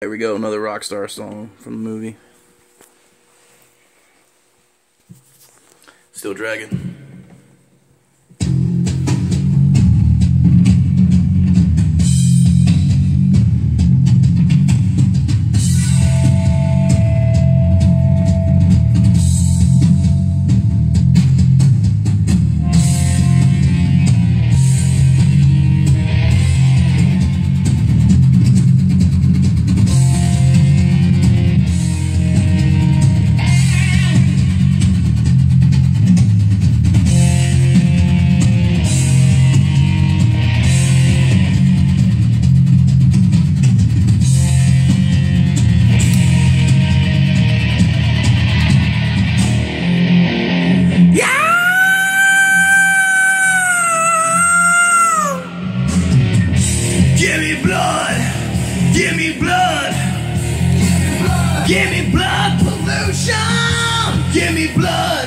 There we go, another Rockstar song from the movie. Steel Dragon. Give me blood pollution. Give me blood.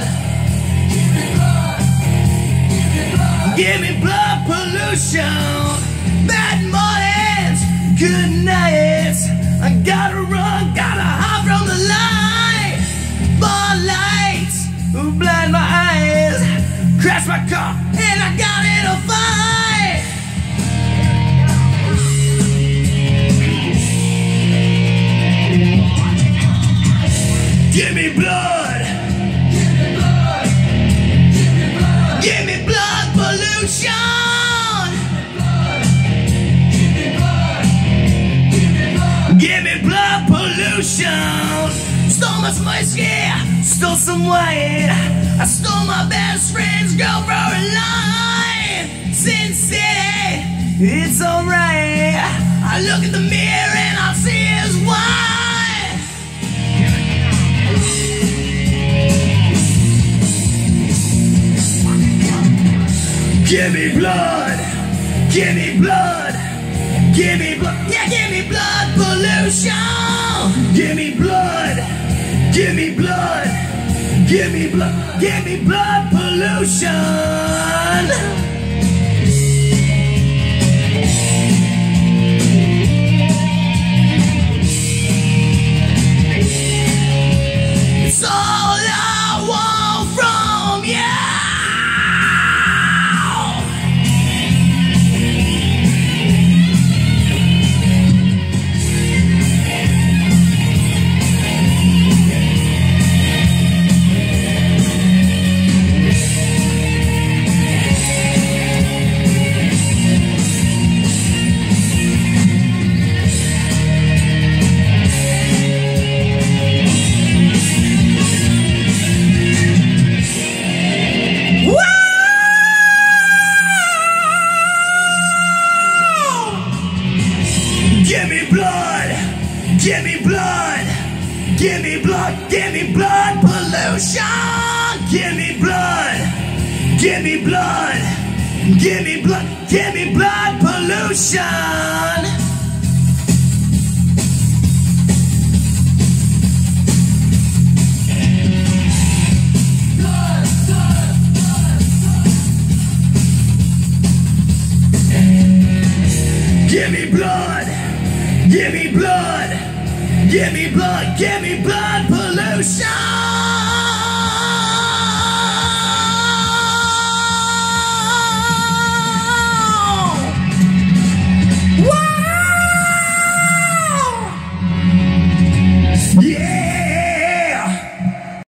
Give me blood pollution. Bad mornings, good nights. I gotta run, Give me blood. Give me blood pollution. Give me blood pollution. Stole my whiskey, stole some wine. I stole my best friend's girl for a line. Sin City, it's alright. Give me blood. Give me blood. Give me blood. Yeah, give me blood pollution. Give me blood. Give me blood. Give me blood. Give me blood pollution. Give me blood. Give me blood. Give me blood pollution. Give me blood. Give me blood. Give me blood. Give me blood pollution. Give me blood. Give me blood. Give me blood. Give me blood pollution.